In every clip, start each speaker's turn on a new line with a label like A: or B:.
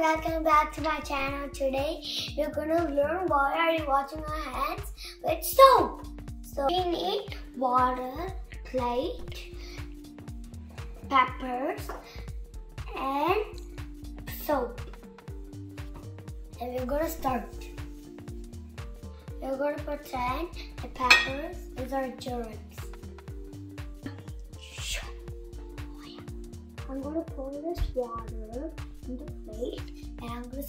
A: welcome back to my channel. Today we're gonna learn why are you washing our hands with soap. So we need water, plate, peppers, and soap. And we're gonna start. We're gonna pretend the peppers is our germs. I'm gonna pour this water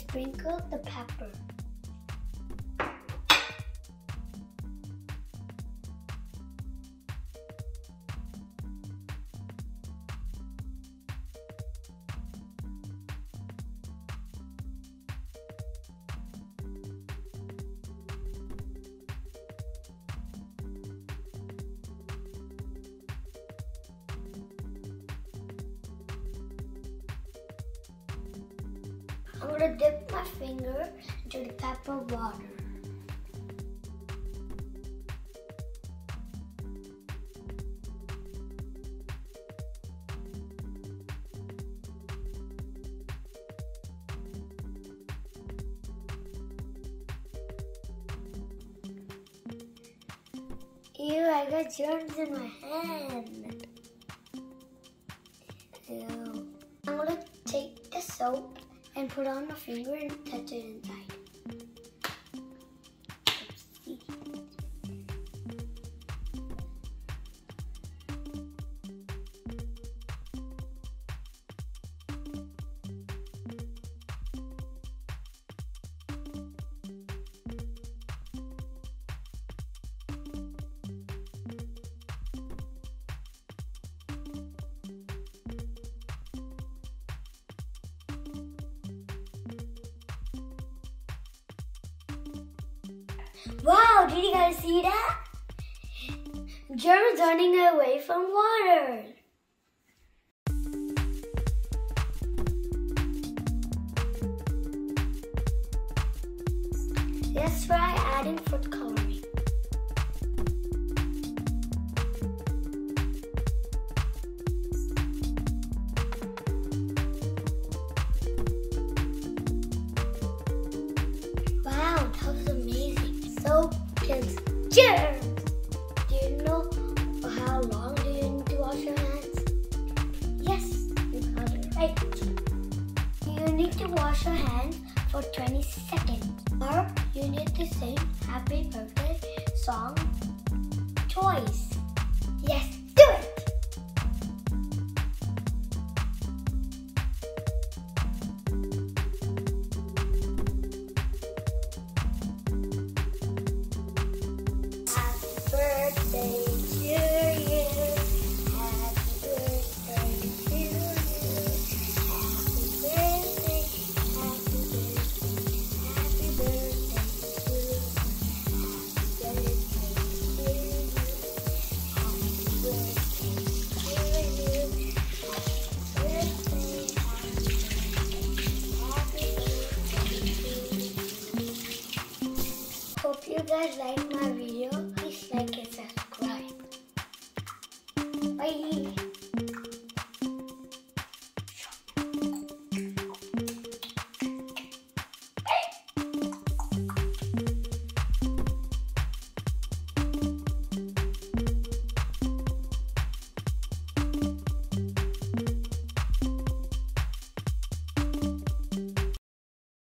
A: sprinkle the pepper. I'm gonna dip my finger into the pepper water. Ew, I got germs in my hand. Ew. I'm gonna take the soap and put on my finger and touch it inside. Wow, did you guys see that? Germs running away from water. Let's try adding food coloring. Germs. Do you know how long do you need to wash your hands? Yes, you it right. You need to wash your hands for 20 seconds. Or you need to sing happy birthday song twice. you guys like my video, please like and subscribe. Bye.